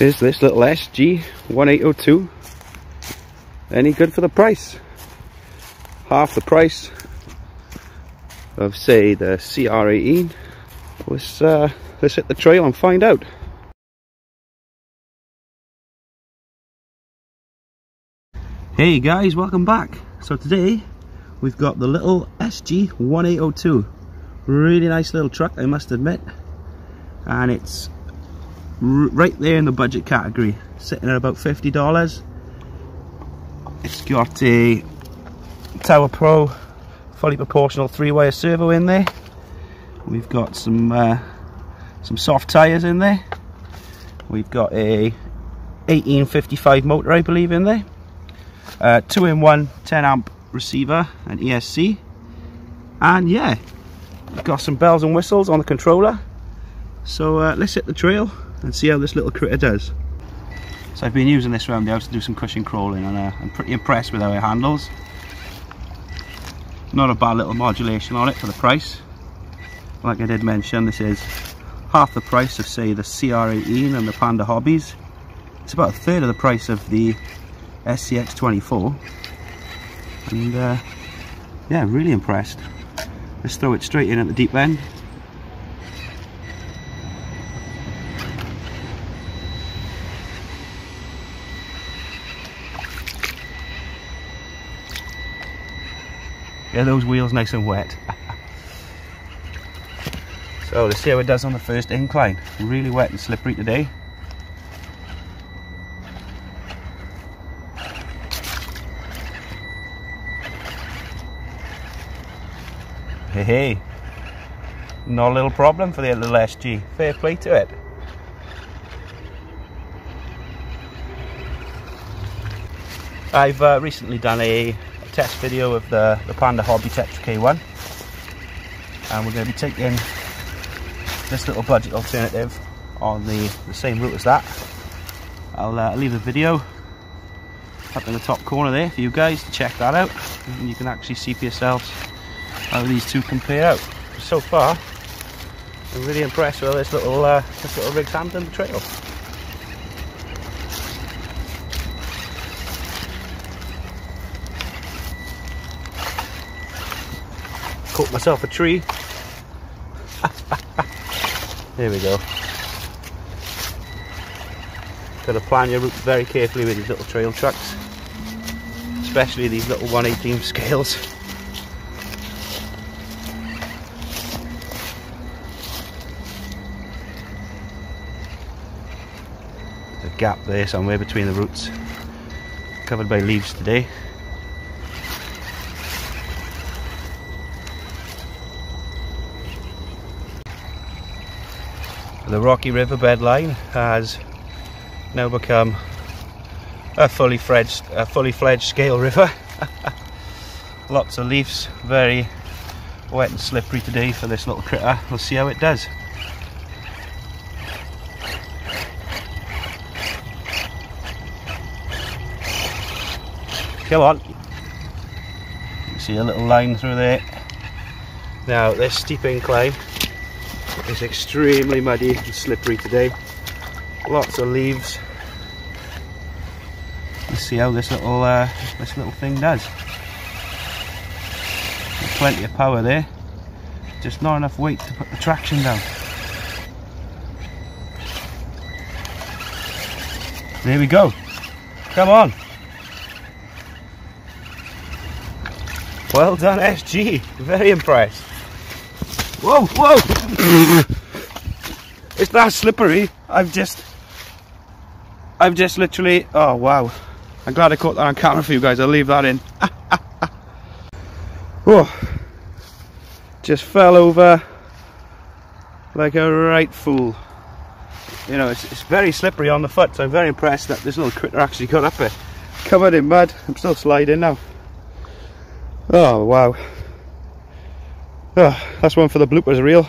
Is this little SG 1802 any good for the price? Half the price of say the CR18. Let's, uh, let's hit the trail and find out. Hey guys, welcome back. So today we've got the little SG 1802. Really nice little truck, I must admit. And it's right there in the budget category, sitting at about $50. It's got a Tower Pro fully proportional three-wire servo in there. We've got some uh, some soft tyres in there. We've got a 1855 motor, I believe, in there. Uh, two in one 10 amp receiver and ESC. And yeah, got some bells and whistles on the controller. So uh, let's hit the trail and see how this little critter does. So I've been using this around the house to do some cushion crawling and uh, I'm pretty impressed with how it handles. Not a bad little modulation on it for the price. Like I did mention, this is half the price of say the CR18 and the Panda Hobbies. It's about a third of the price of the SCX24. And uh, yeah, really impressed. Let's throw it straight in at the deep end. Get those wheels nice and wet. so let's see how it does on the first incline. Really wet and slippery today. Hey, hey. Not a little problem for the little SG. Fair play to it. I've uh, recently done a test video of the, the Panda Hobby Tetra K1 and we're going to be taking this little budget alternative on the, the same route as that. I'll uh, leave the video up in the top corner there for you guys to check that out and you can actually see for yourselves how these two compare out. So far I'm really impressed with this little uh, this little handling the trail. Caught myself a tree. Here we go. Got to plan your route very carefully with these little trail trucks. Especially these little 118 scales. There's a gap there somewhere between the roots. Covered by leaves today. The rocky riverbed line has now become a fully fledged a fully fledged scale river. Lots of leaves very wet and slippery today for this little critter. We'll see how it does. Come on. You see a little line through there? Now this steep incline it's extremely muddy and slippery today. Lots of leaves. Let's see how this little uh, this little thing does. Plenty of power there. Just not enough weight to put the traction down. There we go. Come on. Well done SG. Very impressed. Whoa, whoa! it's that slippery. I've just, I've just literally, oh wow. I'm glad I caught that on camera for you guys. I'll leave that in. oh, just fell over like a right fool. You know, it's, it's very slippery on the foot, so I'm very impressed that this little critter actually got up it. Covered in mud. I'm still sliding now. Oh, wow. Oh, that's one for the bloopers reel.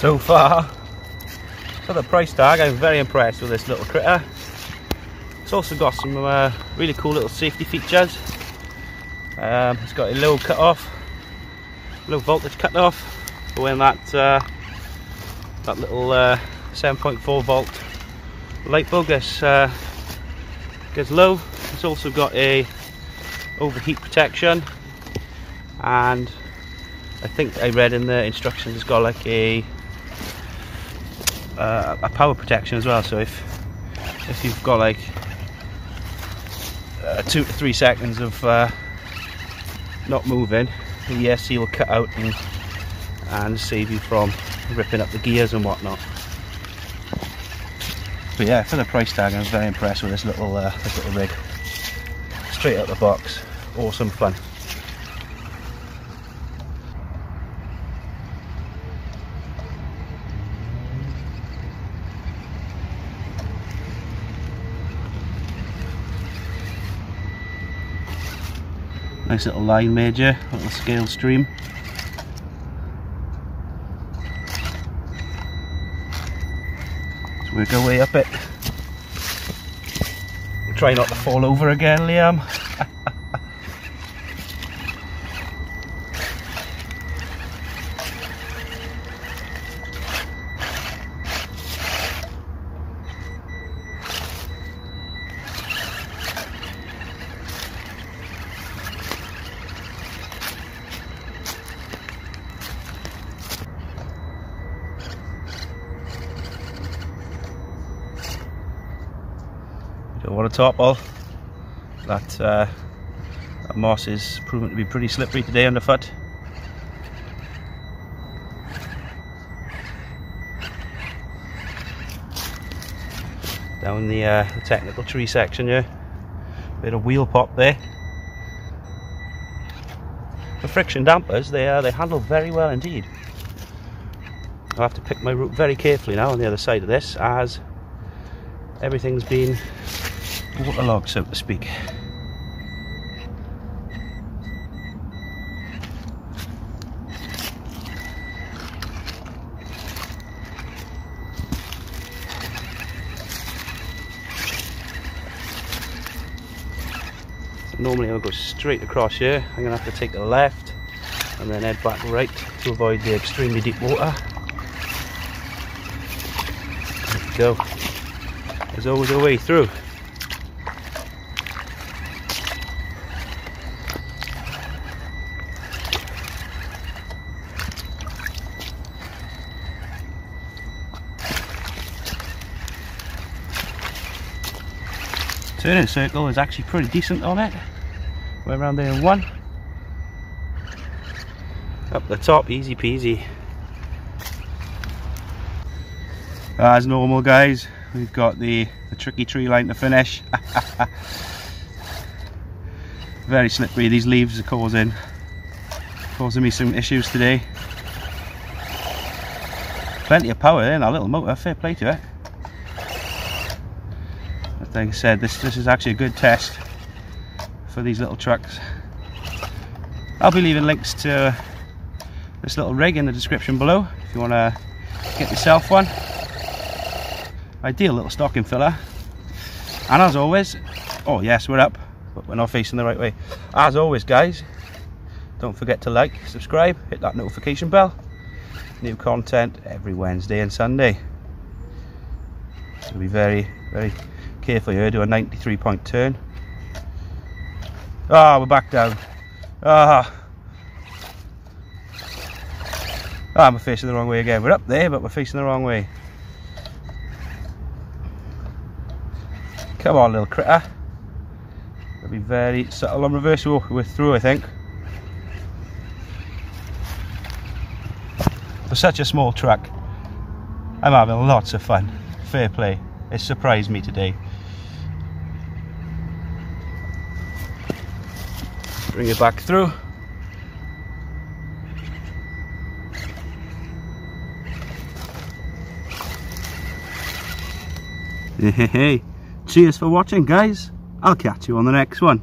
So far, for the price tag, I'm very impressed with this little critter. It's also got some uh, really cool little safety features. Um, it's got a low cut off, low voltage cut off when that uh, that little uh, 7.4 volt light bulb gets, uh, gets low. It's also got a overheat protection and I think I read in the instructions it's got like a uh, a power protection as well so if if you've got like uh, two to three seconds of uh, not moving the ESC will cut out and, and save you from ripping up the gears and whatnot. But yeah for the price tag I was very impressed with this little uh, this little rig. Straight out the box. Awesome fun Nice little line major, little scale stream. So work our way up it. Try not to fall over again, Liam. Topple. That, uh, that moss is proven to be pretty slippery today underfoot. Down the, uh, the technical tree section here. Bit of wheel pop there. The friction dampers, they, uh, they handle very well indeed. I'll have to pick my route very carefully now on the other side of this as everything's been waterlogged so to speak. normally I'll go straight across here. I'm going to have to take a left and then head back right to avoid the extremely deep water. There we go. There's always a way through. Turning circle is actually pretty decent on it. We're around there in one. Up the top, easy peasy. As normal guys, we've got the, the tricky tree line to finish. Very slippery, these leaves are causing, causing me some issues today. Plenty of power in our little motor, fair play to it like I said this this is actually a good test for these little trucks. I'll be leaving links to this little rig in the description below if you want to get yourself one. Ideal little stocking filler. And as always oh yes we're up but we're not facing the right way. As always guys don't forget to like subscribe hit that notification bell. New content every Wednesday and Sunday. It'll be very very careful here, do a 93 point turn. Ah, oh, we're back down. Ah. Ah, we're facing the wrong way again. We're up there, but we're facing the wrong way. Come on, little critter. It'll be very subtle on reverse. We're through, I think. For such a small truck, I'm having lots of fun. Fair play. It surprised me today. bring it back through hey, hey, hey. cheers for watching guys I'll catch you on the next one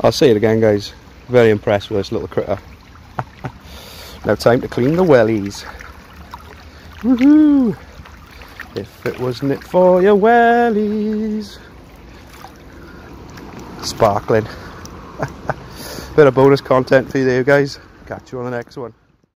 I'll say it again guys very impressed with this little critter Now time to clean the wellies. Woohoo! If it wasn't it for your wellies. Sparkling. Bit of bonus content for you there guys. Catch you on the next one.